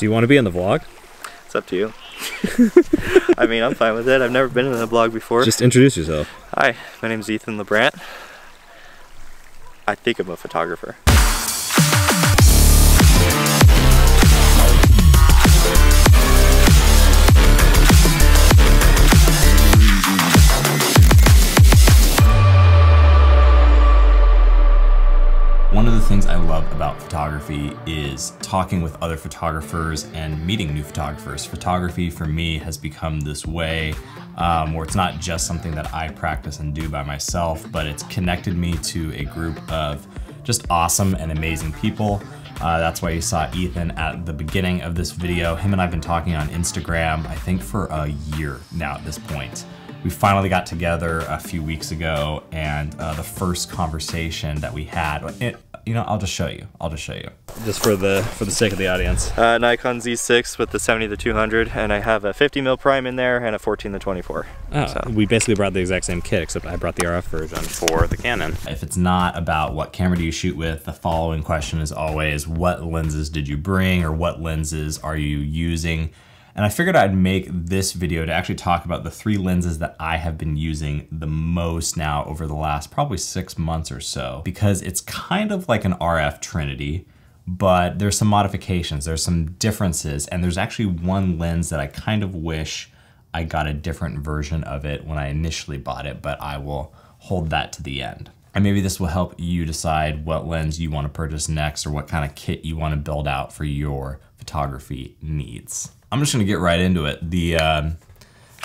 Do you want to be in the vlog? It's up to you. I mean, I'm fine with it. I've never been in a vlog before. Just introduce yourself. Hi, my name is Ethan LeBrant. I think I'm a photographer. The things I love about photography is talking with other photographers and meeting new photographers. Photography for me has become this way um, where it's not just something that I practice and do by myself, but it's connected me to a group of just awesome and amazing people. Uh, that's why you saw Ethan at the beginning of this video. Him and I have been talking on Instagram, I think for a year now at this point. We finally got together a few weeks ago and uh, the first conversation that we had, it, you know, I'll just show you. I'll just show you. Just for the for the sake of the audience. Uh, Nikon Z6 with the 70 to 200, and I have a 50 mil prime in there and a 14 to 24. Oh, So- we basically brought the exact same kit, except I brought the RF version for the Canon. If it's not about what camera do you shoot with, the following question is always what lenses did you bring or what lenses are you using? And I figured I'd make this video to actually talk about the three lenses that I have been using the most now over the last probably six months or so, because it's kind of like an RF trinity, but there's some modifications, there's some differences, and there's actually one lens that I kind of wish I got a different version of it when I initially bought it, but I will hold that to the end. And maybe this will help you decide what lens you want to purchase next or what kind of kit you want to build out for your photography needs. I'm just gonna get right into it. The um,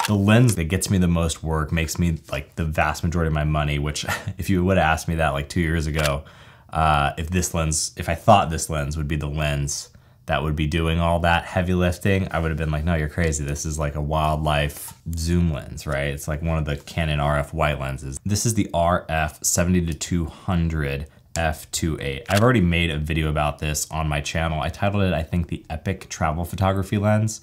the lens that gets me the most work makes me like the vast majority of my money, which if you would have asked me that like two years ago, uh, if this lens, if I thought this lens would be the lens that would be doing all that heavy lifting, I would have been like, no, you're crazy. This is like a wildlife zoom lens, right? It's like one of the Canon RF white lenses. This is the RF 70 to 200 f2.8. I've already made a video about this on my channel. I titled it, I think, the Epic Travel Photography Lens.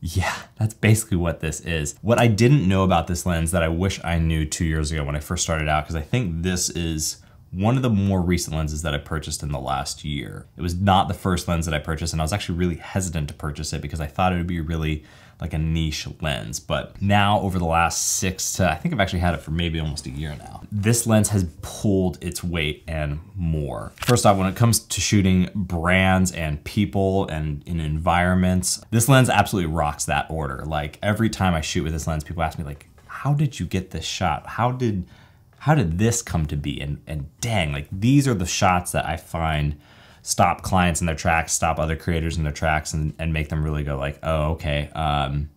Yeah, that's basically what this is. What I didn't know about this lens that I wish I knew two years ago when I first started out, because I think this is one of the more recent lenses that I purchased in the last year. It was not the first lens that I purchased, and I was actually really hesitant to purchase it because I thought it would be really like a niche lens. But now, over the last six to, I think I've actually had it for maybe almost a year now, this lens has pulled its weight and more. First off, when it comes to shooting brands and people and in environments, this lens absolutely rocks that order. Like every time I shoot with this lens, people ask me like, how did you get this shot? How did how did this come to be? And and dang, like these are the shots that I find stop clients in their tracks, stop other creators in their tracks, and, and make them really go like, oh, okay, um,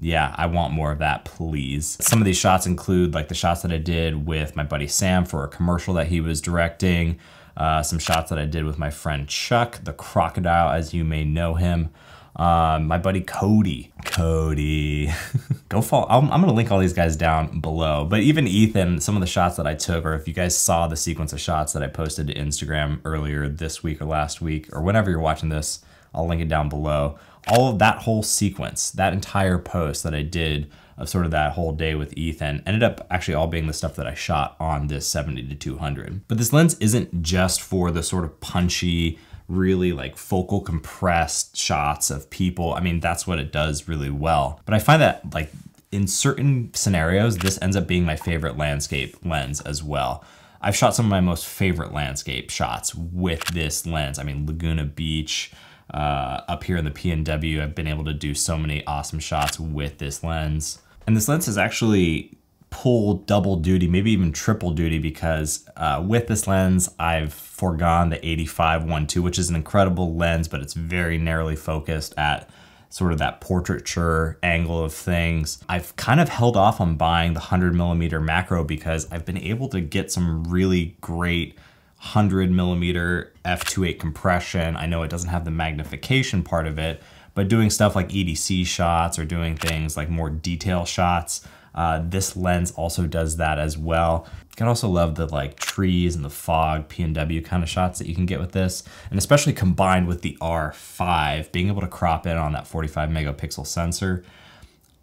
yeah, I want more of that, please. Some of these shots include like the shots that I did with my buddy Sam for a commercial that he was directing, uh, some shots that I did with my friend Chuck, the crocodile, as you may know him. Um, my buddy Cody. Cody. Go follow. I'm, I'm going to link all these guys down below. But even Ethan, some of the shots that I took, or if you guys saw the sequence of shots that I posted to Instagram earlier this week or last week, or whenever you're watching this, I'll link it down below. All of that whole sequence, that entire post that I did of sort of that whole day with Ethan ended up actually all being the stuff that I shot on this 70 to 200. But this lens isn't just for the sort of punchy, really like focal compressed shots of people. I mean, that's what it does really well. But I find that like in certain scenarios, this ends up being my favorite landscape lens as well. I've shot some of my most favorite landscape shots with this lens. I mean, Laguna Beach, uh, up here in the PNW, I've been able to do so many awesome shots with this lens. And this lens is actually pull double duty, maybe even triple duty, because uh, with this lens, I've foregone the 85-1.2, which is an incredible lens, but it's very narrowly focused at sort of that portraiture angle of things. I've kind of held off on buying the 100 millimeter macro because I've been able to get some really great 100 millimeter f2.8 compression. I know it doesn't have the magnification part of it, but doing stuff like EDC shots or doing things like more detail shots, uh, this lens also does that as well. You can also love the like trees and the fog PNW kind of shots that you can get with this. And especially combined with the R5, being able to crop in on that 45 megapixel sensor,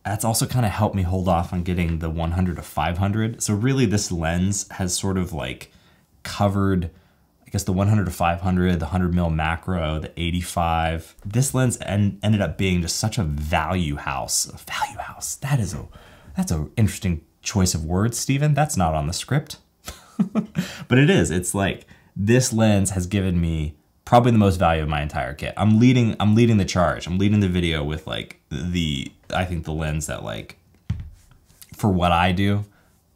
that's also kind of helped me hold off on getting the 100 to 500. So really this lens has sort of like covered I guess the 100 to 500, the 100 mil macro, the 85. This lens en ended up being just such a value house. A value house. That is a that's an interesting choice of words, Steven. That's not on the script. but it is. It's like this lens has given me probably the most value of my entire kit. I'm leading I'm leading the charge. I'm leading the video with like the I think the lens that like for what I do,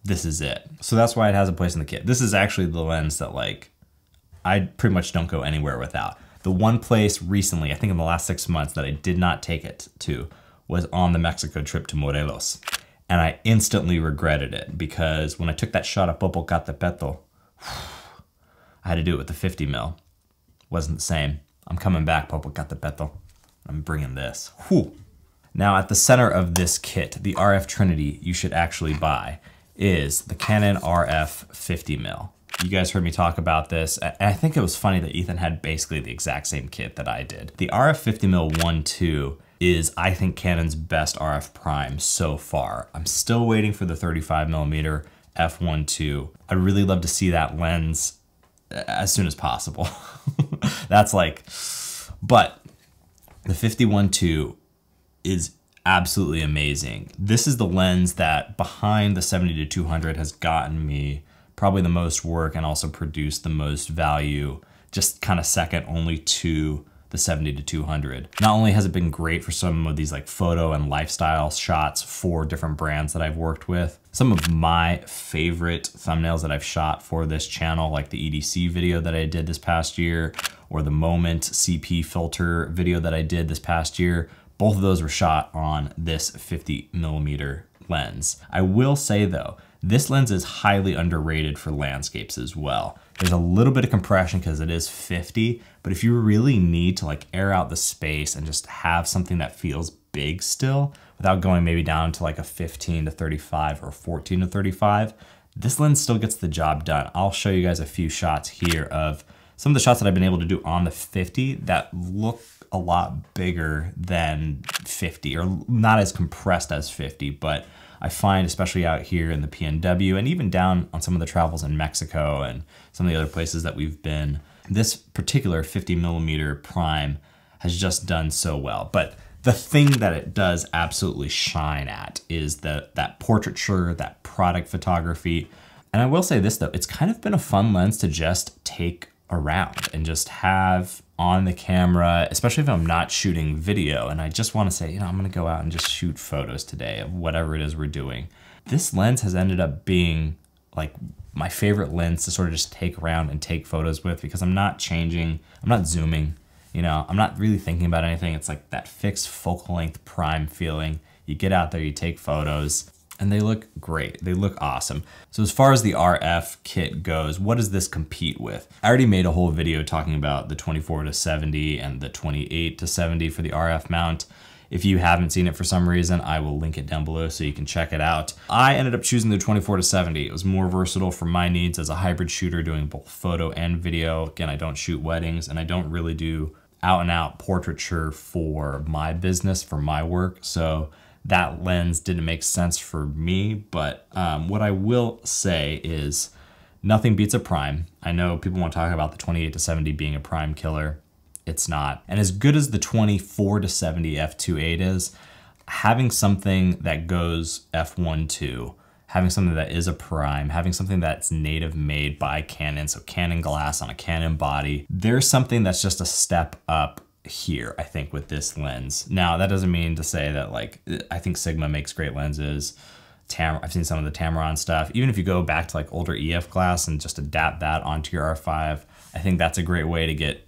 this is it. So that's why it has a place in the kit. This is actually the lens that like I pretty much don't go anywhere without. The one place recently, I think in the last six months, that I did not take it to was on the Mexico trip to Morelos. And I instantly regretted it because when I took that shot of Popocatépetl, I had to do it with the 50 mil. Wasn't the same. I'm coming back, Popocatépetl. I'm bringing this. Whew. Now at the center of this kit, the RF Trinity you should actually buy is the Canon RF 50 mil. You guys heard me talk about this. I think it was funny that Ethan had basically the exact same kit that I did. The RF 50 mil 1.2 is, I think, Canon's best RF prime so far. I'm still waiting for the 35 millimeter f1.2. I'd really love to see that lens as soon as possible. That's like, but the 51.2 is absolutely amazing. This is the lens that behind the 70 to 200 has gotten me probably the most work and also produced the most value, just kind of second only to the 70 to 200. Not only has it been great for some of these like photo and lifestyle shots for different brands that I've worked with, some of my favorite thumbnails that I've shot for this channel, like the EDC video that I did this past year, or the Moment CP filter video that I did this past year, both of those were shot on this 50 millimeter lens. I will say though, this lens is highly underrated for landscapes as well. There's a little bit of compression because it is 50, but if you really need to like air out the space and just have something that feels big still, without going maybe down to like a 15 to 35 or 14 to 35, this lens still gets the job done. I'll show you guys a few shots here of some of the shots that I've been able to do on the 50 that look a lot bigger than 50 or not as compressed as 50, but I find, especially out here in the PNW and even down on some of the travels in Mexico and some of the other places that we've been, this particular 50 millimeter prime has just done so well. But the thing that it does absolutely shine at is the, that portraiture, that product photography. And I will say this though, it's kind of been a fun lens to just take around and just have on the camera, especially if I'm not shooting video and I just want to say, you know, I'm to go out and just shoot photos today of whatever it is we're doing. This lens has ended up being like my favorite lens to sort of just take around and take photos with because I'm not changing, I'm not zooming, you know, I'm not really thinking about anything. It's like that fixed focal length prime feeling. You get out there, you take photos and they look great. They look awesome. So as far as the RF kit goes, what does this compete with? I already made a whole video talking about the 24 to 70 and the 28 to 70 for the RF mount. If you haven't seen it for some reason, I will link it down below so you can check it out. I ended up choosing the 24 to 70. It was more versatile for my needs as a hybrid shooter doing both photo and video. Again, I don't shoot weddings and I don't really do out and out portraiture for my business, for my work. So that lens didn't make sense for me. But um, what I will say is nothing beats a prime. I know people want to talk about the 28 to 70 being a prime killer. It's not. And as good as the 24 to 70 f2.8 is, having something that goes f1.2, having something that is a prime, having something that's native made by Canon, so Canon glass on a Canon body, there's something that's just a step up here, I think, with this lens. Now, that doesn't mean to say that, like, I think Sigma makes great lenses. Tam I've seen some of the Tamron stuff. Even if you go back to like older EF glass and just adapt that onto your R5, I think that's a great way to get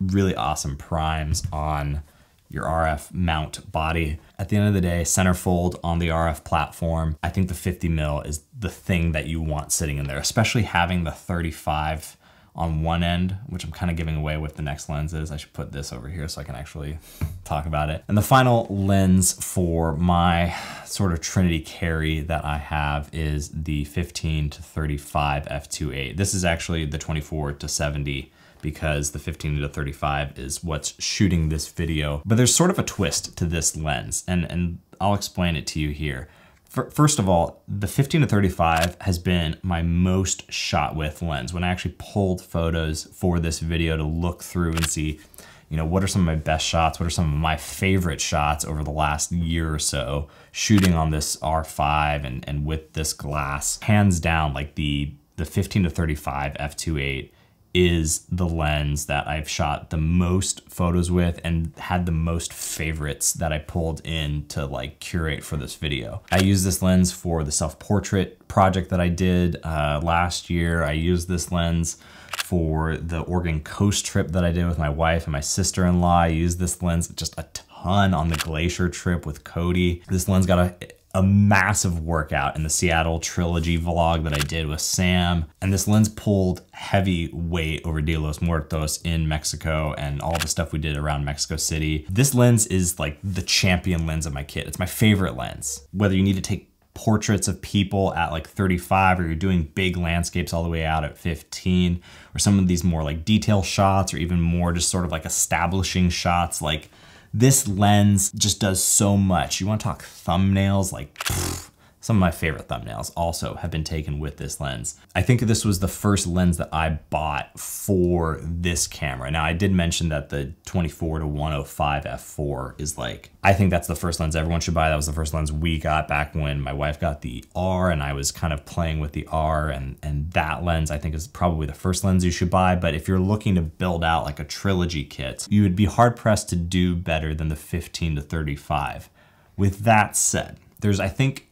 really awesome primes on your RF mount body. At the end of the day, centerfold on the RF platform, I think the 50 mil is the thing that you want sitting in there, especially having the 35 on one end, which I'm kind of giving away with the next lenses. I should put this over here so I can actually talk about it. And the final lens for my sort of Trinity carry that I have is the 15 to 35 f2.8. This is actually the 24 to 70 because the 15 to 35 is what's shooting this video. But there's sort of a twist to this lens and, and I'll explain it to you here. First of all, the 15 to 35 has been my most shot with lens. When I actually pulled photos for this video to look through and see, you know, what are some of my best shots? What are some of my favorite shots over the last year or so shooting on this R5 and, and with this glass? Hands down, like the, the 15 to 35 f2.8 is the lens that I've shot the most photos with and had the most favorites that I pulled in to like curate for this video. I use this lens for the self-portrait project that I did uh, last year. I used this lens for the Oregon coast trip that I did with my wife and my sister-in-law. I used this lens just a ton on the glacier trip with Cody. This lens got a a massive workout in the Seattle trilogy vlog that I did with Sam. And this lens pulled heavy weight over Dia los Muertos in Mexico and all the stuff we did around Mexico City. This lens is like the champion lens of my kit. It's my favorite lens. Whether you need to take portraits of people at like 35 or you're doing big landscapes all the way out at 15 or some of these more like detail shots or even more just sort of like establishing shots like this lens just does so much. You wanna talk thumbnails, like pfft, some of my favorite thumbnails also have been taken with this lens. I think this was the first lens that I bought for this camera. Now I did mention that the 24 to 105 f4 is like, I think that's the first lens everyone should buy. That was the first lens we got back when my wife got the R and I was kind of playing with the R and, and that lens I think is probably the first lens you should buy. But if you're looking to build out like a trilogy kit, you would be hard pressed to do better than the 15 to 35. With that said, there's I think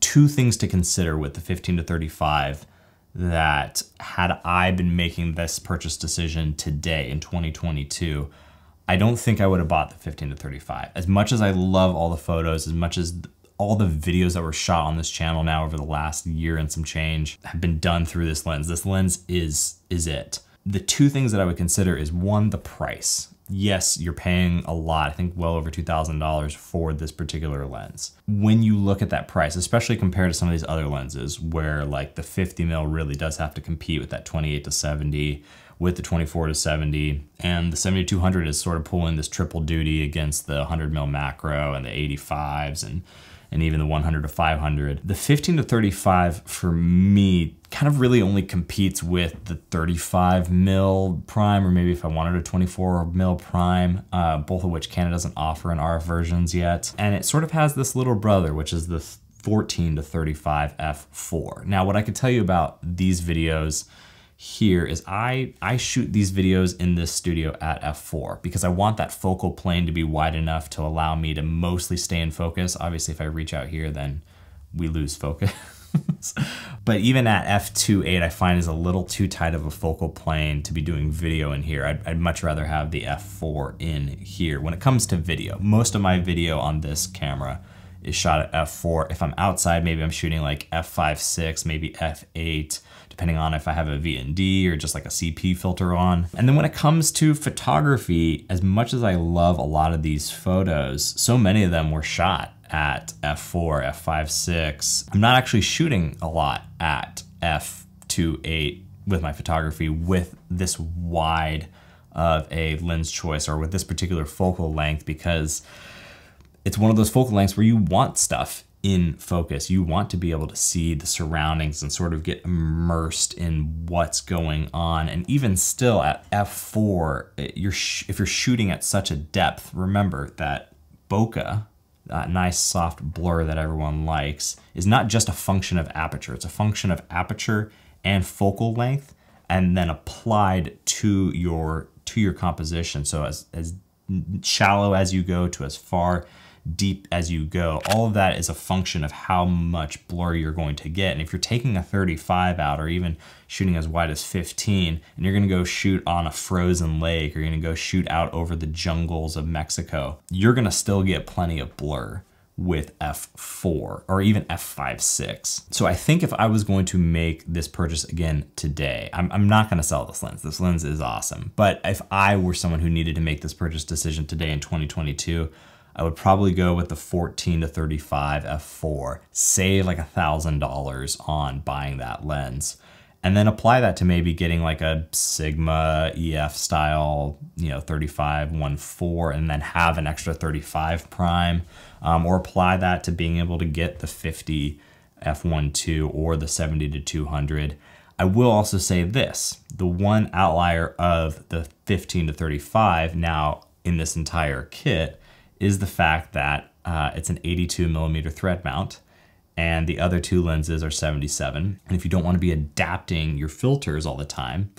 two things to consider with the 15 to 35 that had I been making this purchase decision today in 2022, I don't think I would have bought the 15 to 35. As much as I love all the photos, as much as all the videos that were shot on this channel now over the last year and some change have been done through this lens. This lens is is it. The two things that I would consider is one, the price yes, you're paying a lot, I think well over $2,000 for this particular lens. When you look at that price, especially compared to some of these other lenses where like the 50 mil really does have to compete with that 28 to 70 with the 24 to 70 and the 7200 is sort of pulling this triple duty against the 100 mil macro and the 85s and and even the 100 to 500. The 15 to 35 for me kind of really only competes with the 35 mil prime, or maybe if I wanted a 24 mil prime, uh, both of which Canon doesn't offer in RF versions yet. And it sort of has this little brother, which is the 14 to 35 f4. Now, what I could tell you about these videos here is I, I shoot these videos in this studio at f4 because I want that focal plane to be wide enough to allow me to mostly stay in focus. Obviously, if I reach out here, then we lose focus. but even at f2.8, I find is a little too tight of a focal plane to be doing video in here. I'd, I'd much rather have the f4 in here. When it comes to video, most of my video on this camera is shot at f4. If I'm outside, maybe I'm shooting like f5.6, maybe f8, depending on if I have a VND or just like a CP filter on. And then when it comes to photography, as much as I love a lot of these photos, so many of them were shot at f4, f5.6. I'm not actually shooting a lot at f2.8 with my photography with this wide of a lens choice or with this particular focal length because it's one of those focal lengths where you want stuff in focus. You want to be able to see the surroundings and sort of get immersed in what's going on. And even still at f4, you're if you're shooting at such a depth, remember that bokeh, that nice soft blur that everyone likes, is not just a function of aperture. It's a function of aperture and focal length, and then applied to your to your composition. So as as shallow as you go to as far deep as you go. All of that is a function of how much blur you're going to get. And if you're taking a 35 out or even shooting as wide as 15 and you're gonna go shoot on a frozen lake or you're gonna go shoot out over the jungles of Mexico, you're gonna still get plenty of blur with f4 or even f5.6. So I think if I was going to make this purchase again today, I'm, I'm not gonna sell this lens. This lens is awesome. But if I were someone who needed to make this purchase decision today in 2022, I would probably go with the 14 to 35 f4, save like a thousand dollars on buying that lens. and then apply that to maybe getting like a Sigma EF style, you know, 35 1.4 and then have an extra 35 prime um, or apply that to being able to get the 50 f1.2 or the 70 to 200. I will also say this, the one outlier of the 15 to 35 now in this entire kit is the fact that uh, it's an 82 millimeter thread mount and the other two lenses are 77. And if you don't want to be adapting your filters all the time,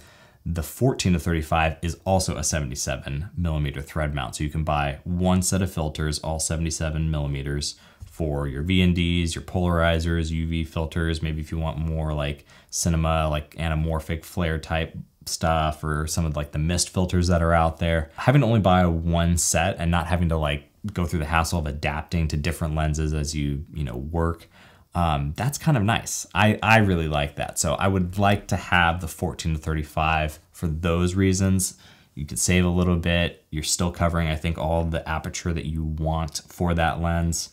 the 14 to 35 is also a 77 millimeter thread mount. So you can buy one set of filters, all 77 millimeters for your VNDs, your polarizers, UV filters, maybe if you want more like cinema, like anamorphic flare type stuff or some of like the mist filters that are out there. Having to only buy one set and not having to like go through the hassle of adapting to different lenses as you, you know, work um, that's kind of nice. I, I really like that. So I would like to have the 14 to 35 for those reasons. You could save a little bit. You're still covering, I think, all the aperture that you want for that lens.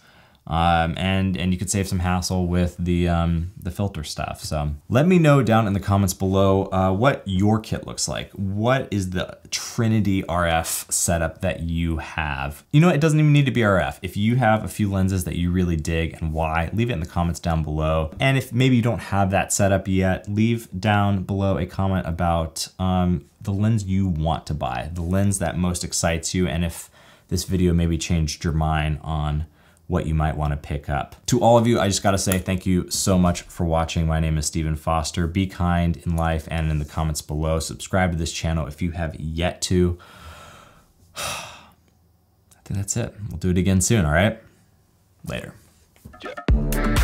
Um, and and you could save some hassle with the um, the filter stuff. So let me know down in the comments below uh, what your kit looks like. What is the Trinity RF setup that you have? You know, it doesn't even need to be RF. If you have a few lenses that you really dig and why, leave it in the comments down below. And if maybe you don't have that setup yet, leave down below a comment about um, the lens you want to buy, the lens that most excites you, and if this video maybe changed your mind on what you might want to pick up. To all of you, I just got to say thank you so much for watching. My name is Steven Foster. Be kind in life and in the comments below. Subscribe to this channel if you have yet to. I think that's it. We'll do it again soon, all right? Later. Yeah.